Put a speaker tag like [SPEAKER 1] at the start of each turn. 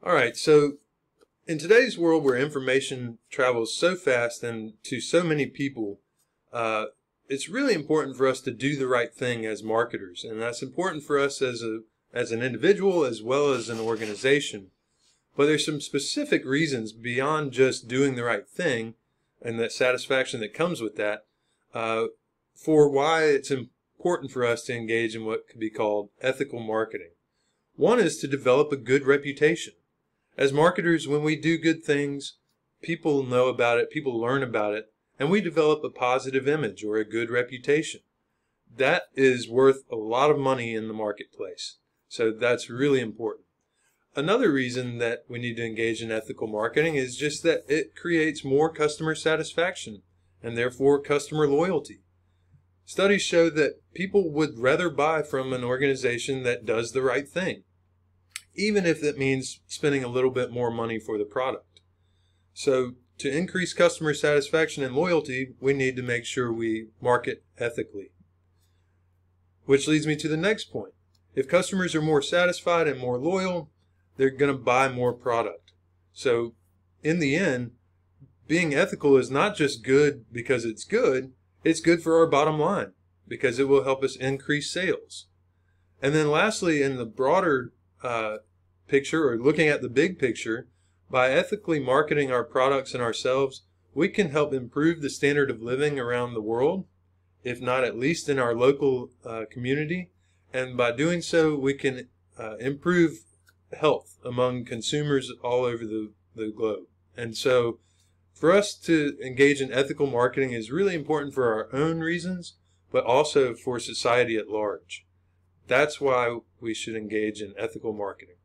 [SPEAKER 1] All right, so in today's world where information travels so fast and to so many people, uh, it's really important for us to do the right thing as marketers, and that's important for us as a as an individual as well as an organization. But there's some specific reasons beyond just doing the right thing and that satisfaction that comes with that uh, for why it's important for us to engage in what could be called ethical marketing. One is to develop a good reputation. As marketers, when we do good things, people know about it, people learn about it, and we develop a positive image or a good reputation. That is worth a lot of money in the marketplace. So that's really important. Another reason that we need to engage in ethical marketing is just that it creates more customer satisfaction and therefore customer loyalty. Studies show that people would rather buy from an organization that does the right thing, even if it means spending a little bit more money for the product. So, to increase customer satisfaction and loyalty, we need to make sure we market ethically. Which leads me to the next point. If customers are more satisfied and more loyal, they're going to buy more product. So, in the end, being ethical is not just good because it's good, it's good for our bottom line because it will help us increase sales. And then, lastly, in the broader uh, picture or looking at the big picture, by ethically marketing our products and ourselves, we can help improve the standard of living around the world, if not at least in our local uh, community, and by doing so, we can uh, improve health among consumers all over the, the globe. And so, for us to engage in ethical marketing is really important for our own reasons, but also for society at large. That's why we should engage in ethical marketing.